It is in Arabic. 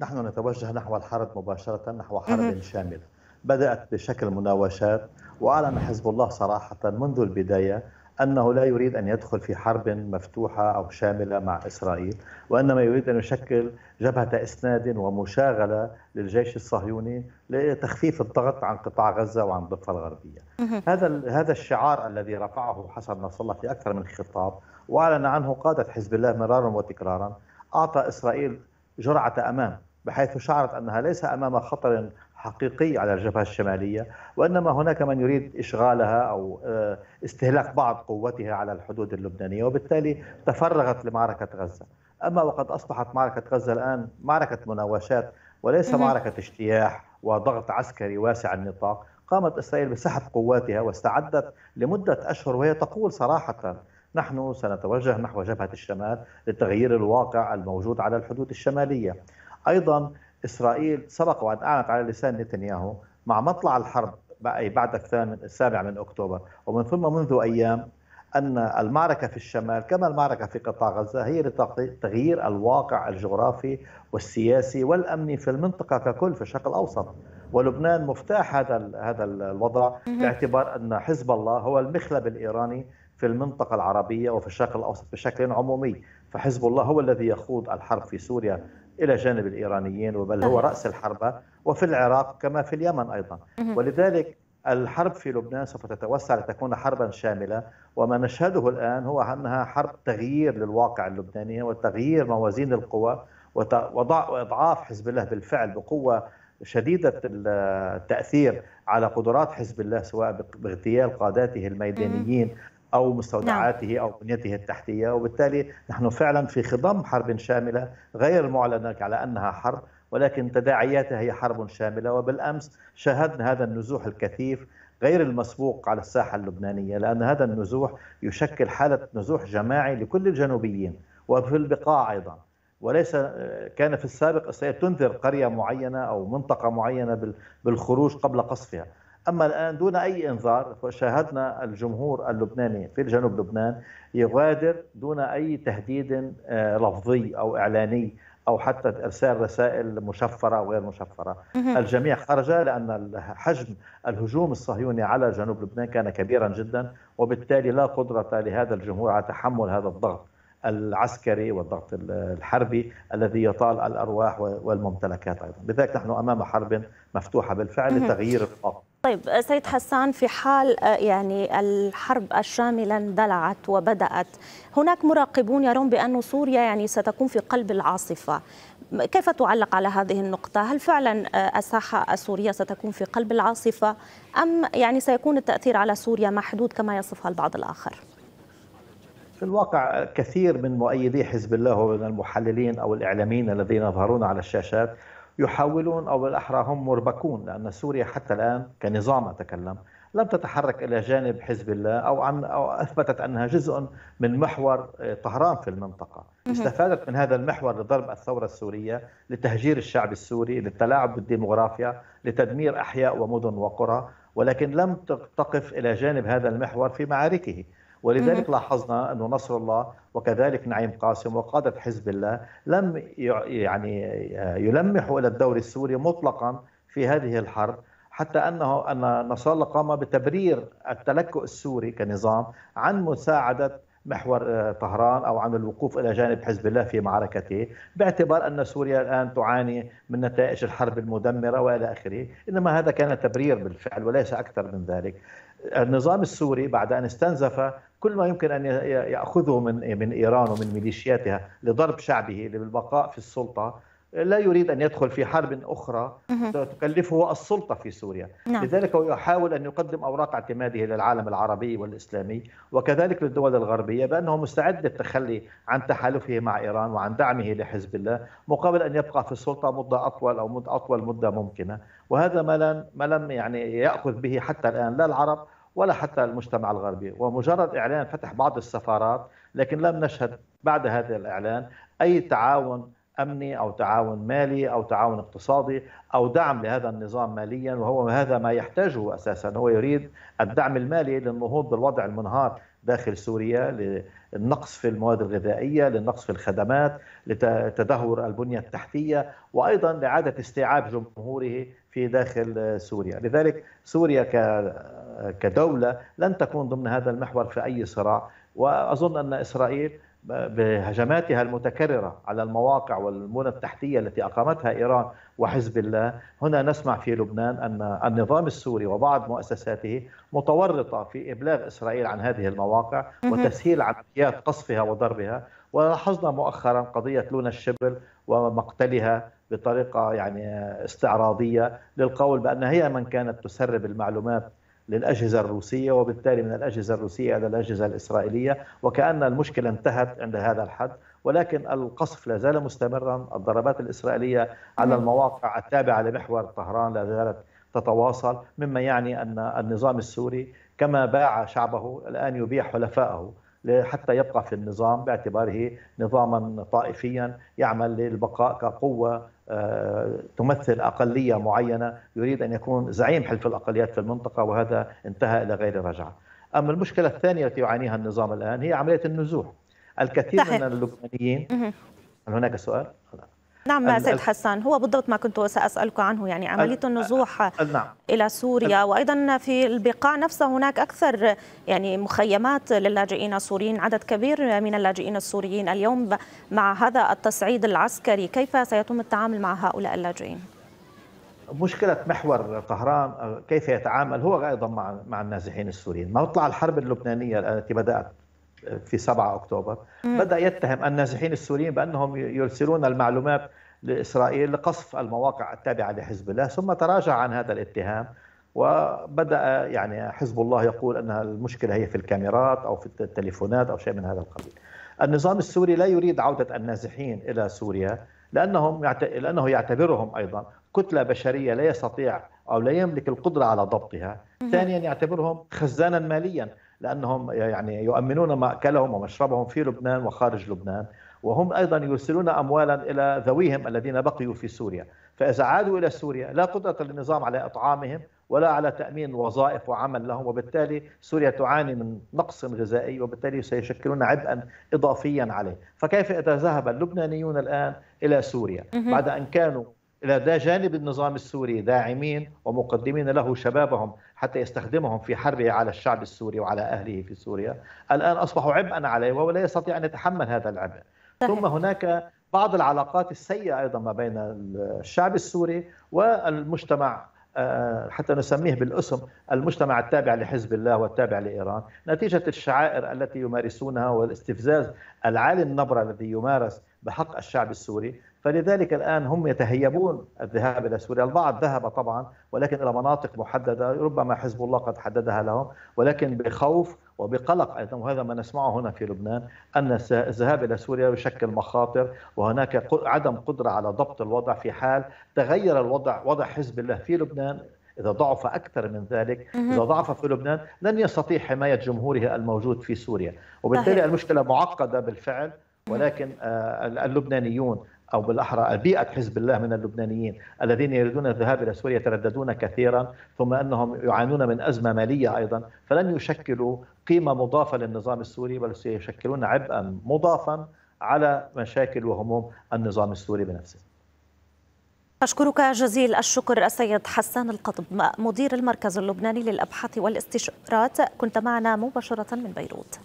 نحن نتوجه نحو الحرب مباشرة نحو حرب شاملة. بدأت بشكل مناوشات وأعلن حزب الله صراحة منذ البداية أنه لا يريد أن يدخل في حرب مفتوحة أو شاملة مع إسرائيل وإنما يريد أن يشكل جبهة إسناد ومشاغلة للجيش الصهيوني لتخفيف الضغط عن قطاع غزة وعن الضفة الغربية. هذا هذا الشعار الذي رفعه حسن نصر الله في أكثر من خطاب وأعلن عنه قادة حزب الله مرارا وتكرارا أعطى إسرائيل جرعة أمان بحيث شعرت أنها ليس أمام خطر حقيقي على الجبهة الشمالية وإنما هناك من يريد إشغالها أو آه، استهلاك بعض قوتها على الحدود اللبنانية وبالتالي تفرغت لمعركة غزة. أما وقد أصبحت معركة غزة الآن معركة مناوشات وليس معركة اجتياح وضغط عسكري واسع النطاق قامت إسرائيل بسحب قواتها واستعدت لمدة أشهر وهي تقول صراحة نحن سنتوجه نحو جبهة الشمال لتغيير الواقع الموجود على الحدود الشمالية أيضا إسرائيل سبق وأن أعلنت على لسان نتنياهو مع مطلع الحرب أي بعد الثامن السابع من أكتوبر. ومن ثم منذ أيام أن المعركة في الشمال كما المعركة في قطاع غزة هي لتغيير الواقع الجغرافي والسياسي والأمني في المنطقة ككل في الشرق الأوسط. ولبنان مفتاح هذا هذا الوضع باعتبار أن حزب الله هو المخلب الإيراني في المنطقة العربية وفي الشرق الأوسط بشكل عمومي. فحزب الله هو الذي يخوض الحرب في سوريا. إلى جانب الإيرانيين وبل هو رأس الحرب وفي العراق كما في اليمن أيضا. ولذلك الحرب في لبنان سوف تتوسع لتكون حربا شاملة. وما نشهده الآن هو أنها حرب تغيير للواقع اللبناني وتغيير موازين القوى وإضعاف حزب الله بالفعل بقوة شديدة التأثير على قدرات حزب الله سواء باغتيال قاداته الميدانيين أو مستودعاته نعم. أو بنيته التحتية وبالتالي نحن فعلا في خضم حرب شاملة غير المعلنه على أنها حرب ولكن تداعياتها هي حرب شاملة وبالأمس شاهدنا هذا النزوح الكثيف غير المسبوق على الساحة اللبنانية لأن هذا النزوح يشكل حالة نزوح جماعي لكل الجنوبيين وفي البقاع أيضا وليس كان في السابق اسرائيل تنذر قرية معينة أو منطقة معينة بالخروج قبل قصفها أما الآن دون أي إنذار شاهدنا الجمهور اللبناني في جنوب لبنان يغادر دون أي تهديد آه، لفظي أو إعلاني أو حتى إرسال رسائل مشفرة أو غير مشفرة. الجميع خرج لأن حجم الهجوم الصهيوني على جنوب لبنان كان كبيرا جدا وبالتالي لا قدرة لهذا الجمهور على تحمل هذا الضغط العسكري والضغط الحربي الذي يطال الأرواح والممتلكات أيضا، لذلك نحن أمام حرب مفتوحة بالفعل لتغيير الواقع. طيب سيد حسان في حال آه، يعني الحرب الشاملة اندلعت وبدأت هناك مراقبون يرون بأن سوريا يعني ستكون في قلب العاصفة كيف تعلق على هذه النقطة؟ هل فعلا آه، الساحة السورية ستكون في قلب العاصفة أم يعني سيكون التأثير على سوريا محدود كما يصفها البعض الآخر؟ في الواقع كثير من مؤيدي حزب الله ومن المحللين أو الإعلاميين الذين يظهرون على الشاشات يحاولون أو بالأحرى هم مربكون لأن سوريا حتى الآن كنظام أتكلم لم تتحرك إلى جانب حزب الله أو عن أو أثبتت أنها جزء من محور آه، طهران في المنطقة، استفادت من هذا المحور لضرب الثورة السورية، لتهجير الشعب السوري، للتلاعب بالديموغرافيا، لتدمير أحياء ومدن وقرى، ولكن لم تقف إلى جانب هذا المحور في معاركه، ولذلك لاحظنا أن نصر الله وكذلك نعيم قاسم وقادة حزب الله لم يعني يلمحوا إلى الدور السوري مطلقا في هذه الحرب حتى أنه أن نصر الله قام بتبرير التلكؤ السوري كنظام عن مساعدة محور آه، طهران أو عن الوقوف إلى جانب حزب الله في معركته باعتبار أن سوريا الآن تعاني من نتائج الحرب المدمرة وإلى آخره، إنما هذا كان تبرير بالفعل وليس أكثر من ذلك. النظام السوري بعد أن استنزف كل ما يمكن أن يأخذه من من إيران ومن ميليشياتها لضرب شعبه للبقاء في السلطة. لا يريد أن يدخل في حرب أخرى تكلفه السلطة في سوريا، نعم. لذلك هو يحاول أن يقدم أوراق اعتماده للعالم العربي والإسلامي وكذلك للدول الغربية بأنه مستعد للتخلي عن تحالفه مع إيران وعن دعمه لحزب الله مقابل أن يبقى في السلطة مدة أطول أو مدة أطول مدة ممكنة، وهذا ما لم ما لم يعني يأخذ به حتى الآن لا العرب ولا حتى المجتمع الغربي. ومجرد إعلان فتح بعض السفارات لكن لم نشهد بعد هذا الإعلان أي تعاون أمني أو تعاون مالي أو تعاون اقتصادي أو دعم لهذا النظام ماليا وهو هذا ما يحتاجه أساسا. هو يريد الدعم المالي للنهوض بالوضع المنهار داخل سوريا للنقص في المواد الغذائية، للنقص في الخدمات، لتدهور البنية التحتية وأيضا لإعادة استيعاب جمهوره في داخل سوريا، لذلك سوريا كدولة لن تكون ضمن هذا المحور في أي صراع، وأظن أن إسرائيل بهجماتها المتكررة على المواقع والمنى التحتية التي أقامتها إيران وحزب الله. هنا نسمع في لبنان أن النظام السوري وبعض مؤسساته متورطة في إبلاغ إسرائيل عن هذه المواقع وتسهيل عمليات قصفها وضربها. ولاحظنا مؤخرا قضية لونا الشبل ومقتلها بطريقة يعني استعراضية للقول بأن هي من كانت تسرب المعلومات للأجهزة الروسية وبالتالي من الأجهزة الروسية إلى الأجهزة الإسرائيلية وكأن المشكلة انتهت عند هذا الحد. ولكن القصف لا زال مستمرا. الضربات الإسرائيلية على المواقع التابعة لمحور طهران لا زالت تتواصل مما يعني أن النظام السوري كما باع شعبه الآن يبيع حلفائه حتى يبقى في النظام باعتباره نظاما طائفيا يعمل للبقاء كقوة آه، تمثل أقلية معينة يريد أن يكون زعيم حلف الأقليات في المنطقة وهذا انتهى إلى غير رجعه. أما المشكلة الثانية التي يعانيها النظام الآن هي عملية النزوح. الكثير من اللبنانيين هل هناك سؤال؟ نعم سيد حسان هو بالضبط ما كنت سأسألك عنه يعني عملية النزوح نعم. إلى سوريا وأيضا في البقاع نفسها هناك أكثر يعني مخيمات للاجئين السوريين عدد كبير من اللاجئين السوريين اليوم مع هذا التصعيد العسكري كيف سيتم التعامل مع هؤلاء اللاجئين؟ مشكلة محور طهران كيف يتعامل هو أيضا مع مع النازحين السوريين، مطلع الحرب اللبنانية التي بدأت في 7 أكتوبر بدأ يتهم النازحين السوريين بأنهم يرسلون المعلومات لإسرائيل لقصف المواقع التابعة لحزب الله ثم تراجع عن هذا الاتهام وبدأ يعني حزب الله يقول ان المشكلة هي في الكاميرات أو في التليفونات أو شيء من هذا القبيل. النظام السوري لا يريد عودة النازحين إلى سوريا لأنهم يعت... لأنه يعتبرهم أيضا كتلة بشرية لا يستطيع أو لا يملك القدرة على ضبطها. ثانيا يعتبرهم خزانا ماليا لأنهم يعني يؤمنون مأكلهم ومشربهم في لبنان وخارج لبنان وهم أيضا يرسلون اموالا إلى ذويهم الذين بقيوا في سوريا. فإذا عادوا إلى سوريا لا قدرة للنظام على إطعامهم ولا على تأمين وظائف وعمل لهم وبالتالي سوريا تعاني من نقص غذائي وبالتالي سيشكلون عبئا اضافيا عليه. فكيف إذا ذهب اللبنانيون الآن إلى سوريا؟ بعد أن كانوا إلى جانب النظام السوري داعمين ومقدمين له شبابهم حتى يستخدمهم في حربه على الشعب السوري وعلى أهله في سوريا، الآن اصبحوا عبئا عليه وهو لا يستطيع أن يتحمل هذا العبء. ثم هناك بعض العلاقات السيئة أيضا ما بين الشعب السوري والمجتمع آه، حتى نسميه بالاسم المجتمع التابع لحزب الله والتابع لإيران. نتيجة الشعائر التي يمارسونها والاستفزاز العالي النبره الذي يمارس بحق الشعب السوري. فلذلك الآن هم يتهيبون الذهاب إلى سوريا. البعض ذهب طبعا ولكن إلى مناطق محددة ربما حزب الله قد حددها لهم ولكن بخوف وبقلق أيضا وهذا ما نسمعه هنا في لبنان أن الذهاب إلى سوريا يشكل مخاطر وهناك عدم قدرة على ضبط الوضع في حال تغير الوضع وضع حزب الله في لبنان. إذا ضعف أكثر من ذلك إذا ضعف في لبنان لن يستطيع حماية جمهوره الموجود في سوريا. وبالتالي المشكلة معقدة بالفعل ولكن آه، اللبنانيون أو بالأحرى بيئه حزب الله من اللبنانيين الذين يريدون الذهاب إلى سوريا يترددون كثيرا ثم أنهم يعانون من أزمة مالية أيضا فلن يشكلوا قيمة مضافة للنظام السوري بل سيشكلون عبئا مضافا على مشاكل وهموم النظام السوري بنفسه. أشكرك جزيل الشكر السيد حسان القطب مدير المركز اللبناني للأبحاث والاستشارات كنت معنا مباشرة من بيروت